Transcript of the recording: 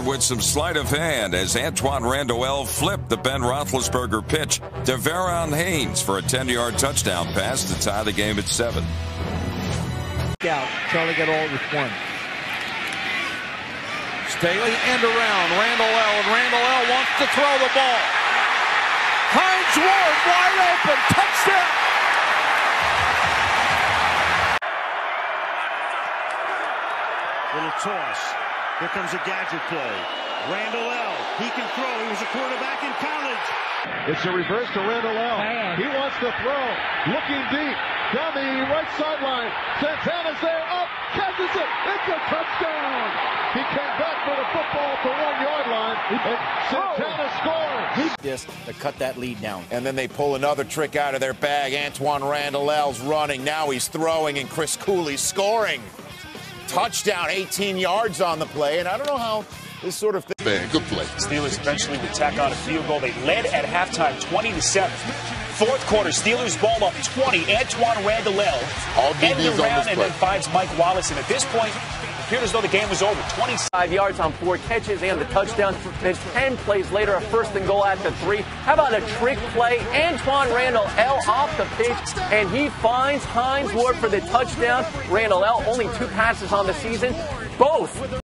with some sleight of hand as Antwaan Randle El flipped the Ben Roethlisberger pitch to Verron Haynes for a 10-yard touchdown pass to tie the game at seven. Out. Charlie got all with one. Staley end around. Randle El. And Randle El wants to throw the ball. Hines Ward wide open. Touchdown. Little toss. Here comes a gadget play. Randle El. He can throw. He was a quarterback in college. It's a reverse to Randle El. He wants to throw. Looking deep. Down the right sideline. Santana's there. Up. Catches it. It's a touchdown. He came back for the football to one yard line. And Santana oh. scores. This to cut that lead down. And then they pull another trick out of their bag. Antwaan Randle El's running. Now he's throwing, and Chris Cooley scoring. Touchdown, 18 yards on the play. And I don't know how this sort of thing. Man, good play. Steelers eventually would tack on a field goal. They led at halftime 20 to 7. Fourth quarter, Steelers ball up 20. Antwaan Randle El All end DBs on around this and then finds Mike Wallace. And at this point, it appeared as though the game was over. 25 yards on four catches and the touchdown. Then 10 plays later, a first and goal at the three. How about a trick play? Antwaan Randle El off the pitch, and he finds Hines Ward for the touchdown. Randle El only two passes on the season. Both